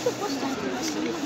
少しありました。